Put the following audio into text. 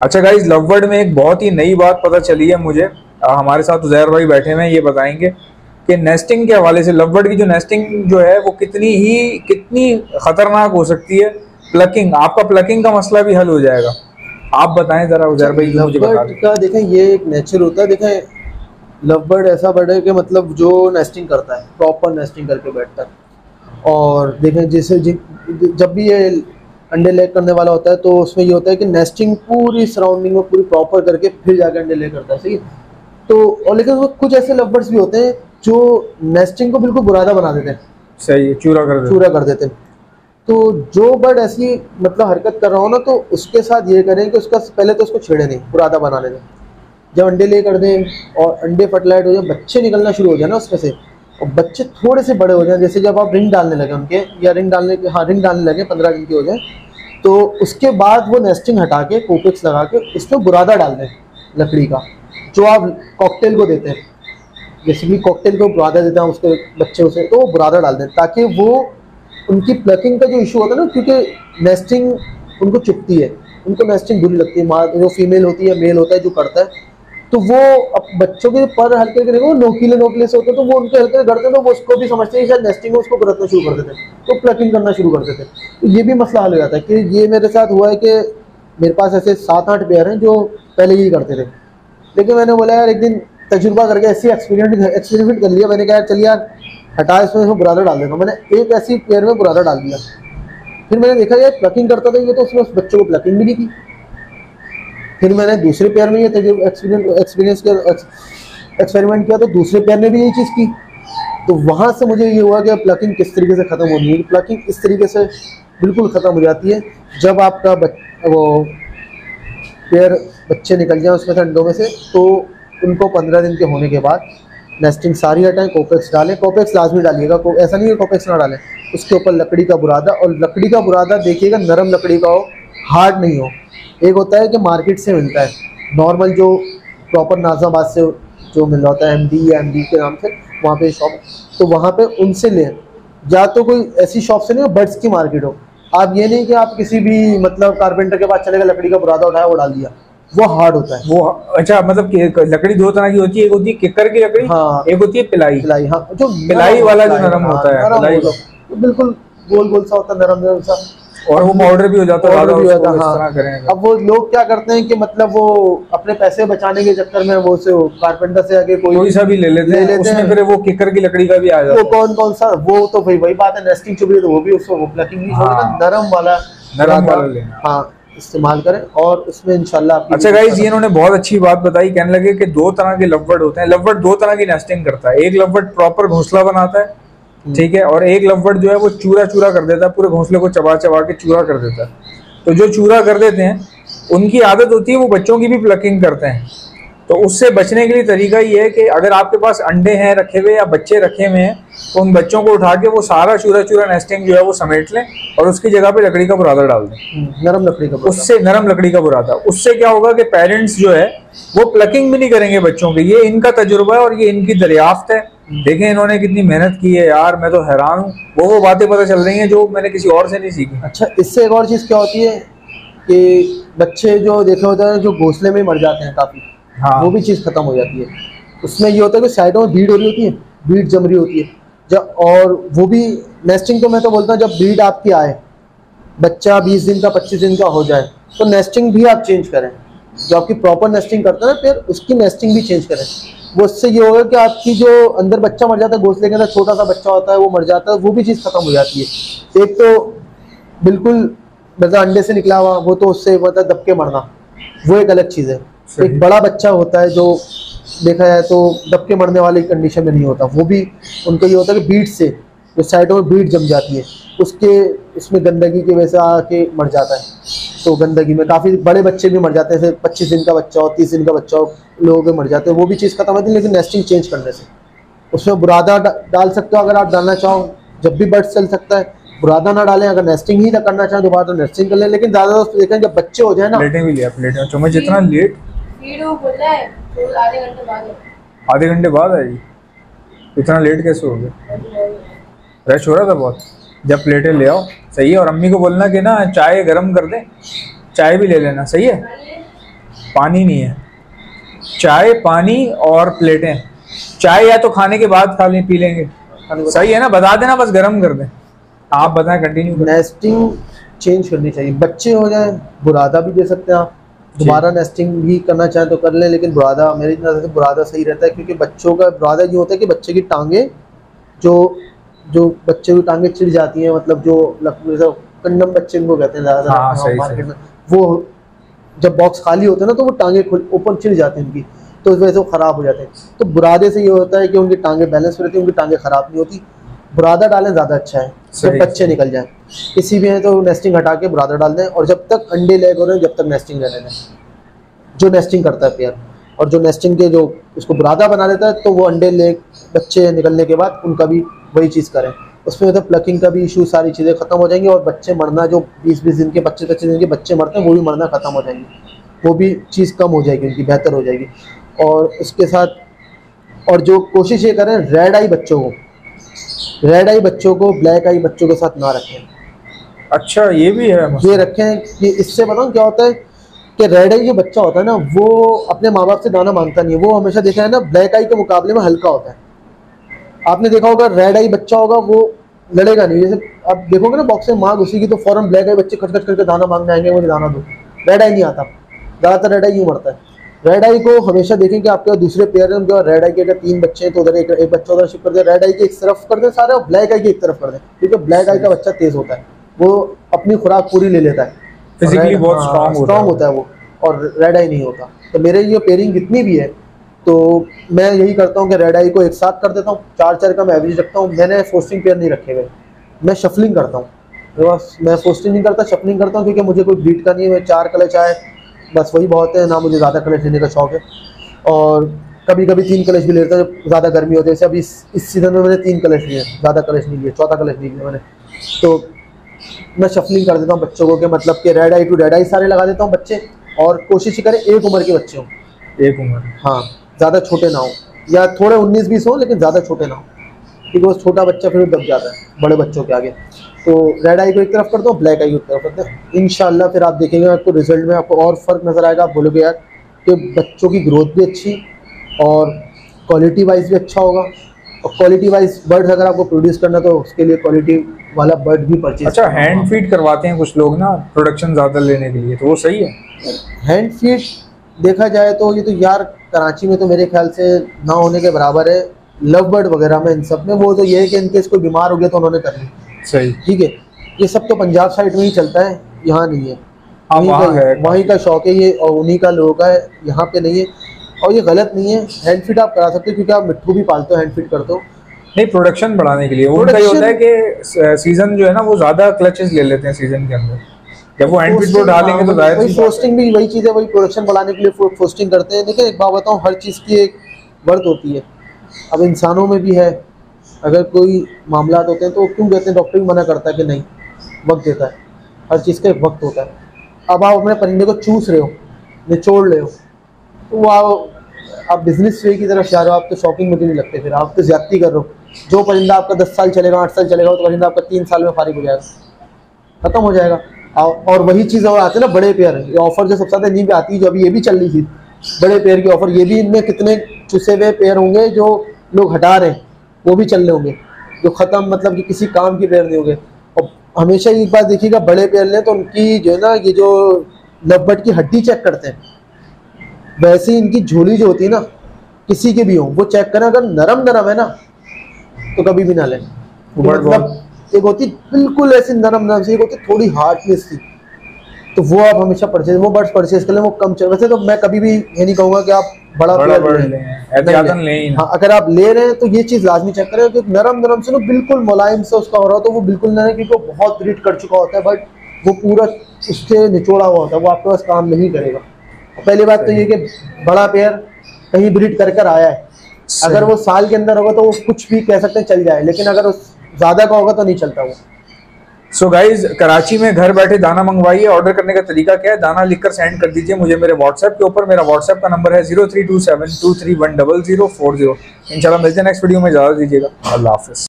अच्छा गाइज़ लववर्ड में एक बहुत ही नई बात पता चली है मुझे। आ, हमारे साथ उजैर भाई बैठे हुए हैं ये बताएँगे कि नेस्टिंग के हवाले से लववर्ड की जो नेस्टिंग जो है वो कितनी ही कितनी खतरनाक हो सकती है। प्लकिंग आपका प्लकिंग का मसला भी हल हो जाएगा। आप बताएँ जरा उजैर भाई मुझे बता का देखें ये एक नेचर होता है। देखें लवबर्ड ऐसा बर्ड है कि मतलब जो नेस्टिंग करता है प्रॉपर नेस्टिंग करके बैठता है। और देखें जैसे जब भी ये अंडे ले करने वाला होता है तो उसमें ये होता है कि नेस्टिंग पूरी सराउंडिंग में पूरी प्रॉपर करके फिर जाके अंडे ले करता है सही तो और लेकिन वो कुछ ऐसे लवबर्ड्स भी होते हैं जो नेस्टिंग को बिल्कुल बुरादा बना देते हैं। सही है चूरा कर चूरा कर देते हैं। तो जो बर्ड ऐसी मतलब हरकत कर रहा हो ना तो उसके साथ ये करें कि उसका पहले तो उसको छेड़े नहीं बुरादा बनाने दें जब अंडे ले कर दें और अंडे फर्टिलाइट हो जाए बच्चे निकलना शुरू हो जाए ना उसमें से और बच्चे थोड़े से बड़े हो जाएँ, जैसे जब आप रिंग डालने लगे उनके, या रिंग डालने के हाँ रिंग डालने लगे, पंद्रह दिन के हो जाए तो उसके बाद वो नेस्टिंग हटा के कोपिक्स लगा के, उसमें बुरादा डाल दें लकड़ी का, जो आप कॉकटेल को देते हैं। जैसे कि कॉकटेल को बुरादा देते हैं उसके बच्चे उसे तो वो बुरादा डाल दें, ताकि वो उनकी प्लकिंग का जो इशू होता है ना, क्योंकि नेस्टिंग उनको चुपती है, उनको नेस्टिंग बुरी लगती है माँ जो फीमेल होती है मेल होता है, जो करता है तो वो बच्चों के पर हल्के हल्के वो नोकीले नोकीले से होते हैं तो वो उनके हल्के गढ़ते तो वो उसको भी समझते हैं शायद नेस्टिंग उसको गड़तना शुरू कर देते हैं। तो प्लकिंग करना शुरू कर देते हैं। तो ये भी मसला हल हो जाता है कि ये मेरे साथ हुआ है कि मेरे पास ऐसे सात आठ पेयर हैं जो पहले यही करते थे। लेकिन मैंने बोला, यार, एक दिन तजुर्बा करके ऐसी एक्सपीरियंट एक्सपेरिमेंट कर लिया। मैंने कहा, यार, चल यार, हटा इसमें इसमें बुरादा डाल देता मैंने एक ऐसी पेयर में बुरादा डाल दिया। फिर मैंने देखा, यार प्लकिंग करता था ये तो उसने उस बच्चे को प्लकिंग भी नहीं की फिर मैंने दूसरे पेयर में ये एक्सपीरियंस किया एक्सपेरिमेंट किया तो दूसरे पेयर ने भी यही चीज़ की। तो वहाँ से मुझे ये हुआ कि प्लकिंग किस तरीके से ख़त्म होनी है? प्लकिंग इस तरीके से बिल्कुल ख़त्म हो जाती है जब आपका वो पेयर बच्चे निकल जाए उसमें से अंडों में से तो उनको पंद्रह दिन के होने के बाद नेस्टिंग सारी हटाएँ कोपेक्स डालें कोपेक्स लाजमी डालिएगा को, ऐसा नहीं है कोपेक्स ना डालें उसके ऊपर लकड़ी का बुरादा और लकड़ी का बुरादा देखिएगा नरम लकड़ी का हो हार्ड नहीं हो। एक होता है कि मार्केट से मिलता है। नॉर्मल जो प्रॉपर नाजाबाद से जो मिल रहा होता है एम या एम के नाम से वहाँ पे शॉप तो वहाँ पे उनसे लें। या तो कोई ऐसी शॉप से नहीं बर्ड्स की मार्केट हो। आप ये नहीं कि आप किसी भी मतलब कारपेंटर के पास चले गए लकड़ी का बुरादा उठाया वो डाल दिया। वो हार्ड होता है। वो अच्छा मतलब कि लकड़ी दो तरह की होती है एक होती है किक्कर की लकड़ी हाँ। एक होती है पिलाई। पिलाई हाँ। जो पिलाई वाला जो नरम होता है। वो बिल्कुल गोल गोल सा होता है नरम नरम सा। और वो पाउडर भी हो जाता है भी होता हाँ। अब वो लोग क्या करते हैं कि मतलब वो अपने पैसे बचाने के चक्कर में वो से कारपेंटर से आगे कोई कोई सा भी ले लेते ले हैं उसमें हैं। फिर वो किकर की लकड़ी का भी आ जाता वो कौन कौन सा वो तो भाई वही बात है नेस्टिंग चुभ तो वो भी उसको प्लकिंग नहीं हाँ। नरम वाला नरम वाला लेना। हाँ इस्तेमाल करें और उसमें इंशाल्लाह आपकी अच्छा गाइज़ ये इन्होंने बहुत अच्छी बात बताई कहने लगे कि दो तरह के लववर्ड होते हैं लववर्ड दो तरह की नेस्टिंग करता है एक लववर्ड प्रॉपर घोंसला बनाता है ठीक है और एक लववर्ड जो है वो चूरा चूरा कर देता है पूरे घोंसले को चबा चबा के चूरा कर देता है। तो जो चूरा कर देते हैं उनकी आदत होती है वो बच्चों की भी प्लकिंग करते हैं। तो उससे बचने के लिए तरीका ये है कि अगर आपके पास अंडे हैं रखे हुए या बच्चे रखे हुए हैं तो उन बच्चों को उठा के वो सारा चूरा चूरा नेस्टिंग जो है वो समेट लें और उसकी जगह पे लकड़ी का बुरादा डाल दें। हम्म, नरम लकड़ी का उससे नरम लकड़ी का बुरादा। उससे क्या होगा कि पेरेंट्स जो है वो प्लकिंग भी नहीं करेंगे बच्चों की। ये इनका तजुर्बा है और ये इनकी दरियाफ्त है। देखें इन्होंने कितनी मेहनत की है यार मैं तो हैरान हूँ। वो वो बातें पता चल रही हैं जो मैंने किसी और से नहीं सीखी। अच्छा इससे एक और चीज़ क्या होती है कि बच्चे जो देखे होते हैं जो घोंसले में मर जाते हैं काफ़ी हाँ। वो भी चीज़ खत्म हो जाती है। उसमें ये होता है कि साइडों में भीड़ हो रही होती है भीड़ जम रही होती है। जब और वो भी नेस्टिंग तो मैं तो बोलता हूँ जब भीड़ आपकी आए बच्चा बीस दिन का पच्चीस दिन का हो जाए तो नेस्टिंग भी आप चेंज करें। जो आपकी प्रॉपर नेस्टिंग करते हैं फिर उसकी नेस्टिंग भी चेंज करें। वो उससे ये होगा कि आपकी जो अंदर बच्चा मर जाता है घोंसले के अंदर छोटा सा बच्चा होता है वो मर जाता है वो भी चीज़ खत्म हो जाती है। एक तो बिल्कुल मतलब अंडे से निकला हुआ वो तो उससे मतलब दबके मरना वो एक अलग चीज़ है। एक बड़ा बच्चा होता है जो देखा जाए तो दबके मरने वाली कंडीशन में नहीं होता वो भी उनको ये होता है कि बीट से जो साइडों में बीट जम जाती है। उसके उसमें गंदगी की वजह से आके मर जाता है। तो गंदगी में काफ़ी बड़े बच्चे भी मर जाते हैं जैसे पच्चीस दिन का बच्चा हो तीस दिन का बच्चा हो लोगों के मर जाते हैं वो भी चीज़ खत्म होती है लेकिन नेस्टिंग चेंज करने से। उसमें बुरादा डा- डाल सकते हो अगर आप डालना चाहो जब भी बर्ड चल सकता है बुरादा ना डालें अगर नेस्टिंग ही ना करना चाहें दोबारा तो नेस्टिंग कर लें लेकिन ज़्यादा देखें जब बच्चे हो जाए ना। प्लेटें भी लिया प्लेटें अच्छा जितना लेट है तो आधे घंटे बाद। आधे घंटे बाद आएगी इतना लेट कैसे हो गया? रश हो रहा था बहुत? जब प्लेटें ले आओ सही है? और अम्मी को बोलना कि ना चाय गर्म कर दे चाय भी ले लेना सही है? पानी नहीं है। चाय पानी और प्लेटें। चाय या तो खाने के बाद खा लें पी लेंगे। सही है ना? बता देना बस गर्म कर दें। आप बताएँ कंटिन्यू नेस्टिंग चेंज करनी चाहिए। बच्चे हो जाए बुरादा भी दे सकते हैं आप। दोबारा नेस्टिंग भी करना चाहें तो कर लें लेकिन बुरादा मेरी नज़र से बुरादा सही रहता है क्योंकि बच्चों का बुरादा ये होता है कि बच्चे की टांगे जो जो बच्चे की टांगे चिड़ जाती है मतलब जो कंडम बच्चे इनको कहते हैं हाँ, ज़्यादातर मार्केट में वो जब बॉक्स खाली होते हैं ना तो वो टांगे ओपन चिढ़ जाती हैं उनकी तो इस वजह से वो ख़राब हो जाते हैं। तो बुरादे से ये होता है कि उनकी टांगे बैलेंस रहती है उनकी टांगे ख़राब नहीं होती। बुरादा डालें ज़्यादा अच्छा है। जब बच्चे निकल जाएँ किसी भी है तो नेस्टिंग हटा के बुरादा डाल दें और जब तक अंडे लेग हो रहे हैं जब तक नेस्टिंग रहने दें। जो नेस्टिंग करता है पेयर और जो नेस्टिंग के जो उसको बुरादा बना देता है तो वो अंडे लेग बच्चे निकलने के बाद उनका भी वही चीज़ करें। उसमें मतलब प्लकिंग का भी इशू सारी चीज़ें खत्म हो जाएँगी और बच्चे मरना जो बीस बीस दिन के बच्चे पच्चीस दिन के बच्चे मरते हैं वो भी मरना खत्म हो जाएँगे। वो भी चीज़ कम हो जाएगी उनकी बेहतर हो जाएगी। और उसके साथ और जो कोशिश ये करें रेड आई बच्चों को रेड आई बच्चों को ब्लैक आई बच्चों के साथ ना रखें। अच्छा ये भी है ये रखें कि इससे बताऊँ क्या होता है कि रेड आई जो बच्चा होता है ना वो अपने माँ बाप से दाना माँगता नहीं है। वो हमेशा देखा है ना ब्लैक आई के मुकाबले में हल्का होता है। आपने देखा होगा रेड आई बच्चा होगा वो लड़ेगा नहीं। जैसे आप देखोगे ना बॉक्स में माँ घुसेगी तो फ़ौरन ब्लैक आई बच्चे खच करके दाना मांगने आएँगे मुझे दाना दो। रेड आई नहीं आता। ज़्यादातर रेड आई यूँ मरता है। रेड आई को हमेशा देखें कि आपके दूसरे प्लेयर हैं उनके रेड आई के अगर तीन बच्चे हैं तो उधर एक, एक बच्चा उधर शिफ्ट कर दे रेड आई के एक तरफ़ कर दे सारे और ब्लैक आई की एक तरफ़ कर दे क्योंकि ब्लैक आई का बच्चा तेज होता है। वो अपनी खुराक पूरी ले लेता है। Red- बहुत strong है। होता है वो और रेड आई नहीं होता। तो मेरे ये पेयरिंग जितनी भी है तो मैं यही करता हूँ कि रेड आई को एक साथ कर देता हूँ चार चार का मैं एवरेज रखता हूँ। मैंने फोस्टिंग पेयर नहीं रखे हुए। मैं शफलिंग करता हूँ। पास मैं फोस्टिंग नहीं करता शफलिंग करता हूँ क्योंकि मुझे कोई बीट का नहीं है मैं चार कलच आए बस वही बहुत है ना मुझे ज़्यादा कलच लेने का शौक है। और कभी कभी तीन कलच भी लेता हूँ ज़्यादा गर्मी होती है जैसे अभी इस, इस सीज़न में मैंने तीन कलच लिए ज़्यादा कलच नहीं लिए चौथा कलच नहीं लिया मैंने। तो मैं शफलिंग कर देता हूँ बच्चों को कि मतलब कि red eye to red eye सारे लगा देता हूँ बच्चे और कोशिश ही करें एक उम्र के बच्चे हों। एक उम्र। हाँ। ज़्यादा छोटे ना हो। या थोड़े उन्नीस बीस हो लेकिन ज़्यादा छोटे ना हो। क्योंकि वो छोटा बच्चा फिर दब जाता है बड़े बच्चों के आगे। तो रेड आई को एक तरफ़ कर दो ब्लैक आई को एक तरफ़ करता हूँ इन फिर आप देखेंगे आपको रिज़ल्ट में आपको और फ़र्क नज़र आएगा। आप बोलोगे यार कि बच्चों की ग्रोथ भी अच्छी और क्वालिटी वाइज भी अच्छा होगा। और क्वालिटी वाइज बर्ड्स अगर आपको प्रोड्यूस करना तो उसके लिए क्वालिटी वाला बर्ड भी परचेज अच्छा हैंड फ़ीड करवाते हैं कुछ लोग ना प्रोडक्शन ज़्यादा लेने के लिए तो वो सही है? हैंड फ़ीड देखा जाए तो ये तो यार कराची में तो मेरे ख्याल से ना होने के बराबर है। लव बर्ड वगैरह में इन सब में वो तो ये है कि इनकेस कोई बीमार हो गया तो उन्होंने कर ली सही। ठीक है? ये सब तो पंजाब साइड में ही चलता है यहाँ नहीं है। हाँ, वहीं का है। वहीं का शौक है ये और उन्हीं का लोग है यहाँ पे नहीं है। और ये गलत नहीं है हैंड फ़ीड आप करा सकते हो क्योंकि आप मिट्टू भी पालते हो हैंड फ़ीड करते हो। नहीं प्रोडक्शन बढ़ाने के लिए। उनका ये होता है कि सीज़न जो है ना वो ज़्यादा क्लचेस ले लेते हैं सीज़न के अंदर। जब वो हैंड फ़ीड डालेंगे तो ज़ाहिर वही सी पोस्टिंग भी वही चीज़ है वही प्रोडक्शन बढ़ाने के लिए पोस्टिंग करते हैं। देखिए एक बात बताऊँ हर चीज़ की एक वर्थ होती है। अब इंसानों में भी है। अगर कोई मामला होते हैं तो क्यों कहते हैं डॉक्टर भी मना करता है कि नहीं? वक्त देता है। हर चीज़ का एक वक्त होता है। अब आप अपने परिंदे को चूस रहे हो निचोड़ रहे हो तो वो आप बिज़नेस वे की तरफ़ जा रहे हो आप तो शॉपिंग में मुझे नहीं लगते फिर। आप तो ज्यादती कर रहे हो। जो परिंदा आपका दस साल चलेगा आठ साल चलेगा वो तो परिंदा आपका तीन साल में फारिग हो जाएगा। खत्म हो जाएगा। और वही चीज़ और आते हैं ना बड़े पेयर ये ऑफ़र जो सबसे ज़्यादा इन्हीं पे आती है जो अभी ये भी चल रही थी बड़े पेयर की ऑफ़र ये भी इनमें कितने चुसे हुए पेयर होंगे जो लोग हटा रहे हैं वो भी चल रहे होंगे जो ख़त्म मतलब कि किसी काम के पेयर नहीं होंगे। और हमेशा एक बात देखिएगा बड़े पेयर लें तो उनकी जो है ना ये जो लबट की हड्डी चेक करते हैं वैसे ही इनकी झोली जो होती है ना किसी के भी हो वो चेक करें अगर नरम नरम है ना तो कभी भी ना लें। मतलब एक होती बिल्कुल ऐसी नरम नरम सी एक होती थोड़ी हार्डनेस सी। तो वो आप हमेशा परचेज वो बर्ड्स परचेज कर लें वो कम चल वैसे तो मैं कभी भी ये नहीं कहूँगा कि आप बड़ा बड़ा पेयर bird लें। लें, हाँ अगर आप ले रहे हैं तो ये चीज़ लाजमी चेक करें कि नरम नरम से ना बिल्कुल मुलायम से उसका हो रहा हो तो वो बिल्कुल ना क्योंकि वो बहुत ब्रीड कर चुका होता है बट वो पूरा उससे निचोड़ा हुआ होता है वो आपके पास काम नहीं करेगा। पहली बात तो ये कि बड़ा पेयर कहीं ब्रीड कर कर आया है। अगर वो साल के अंदर होगा तो वो कुछ भी कह सकते हैं चल जाए लेकिन अगर उस ज़्यादा का होगा तो नहीं चलता वो। सो so गाइज़ कराची में घर बैठे दाना मंगवाइए ऑर्डर करने का तरीका क्या है? दाना लिखकर सेंड कर दीजिए मुझे मेरे व्हाट्सएप के ऊपर। मेरा व्हाट्सएप का नंबर है zero three two seven two three one double zero four zero इंशाल्लाह मिलते हैं नेक्स्ट वीडियो में ज़्यादा दीजिएगा। अल्लाह हाफिज।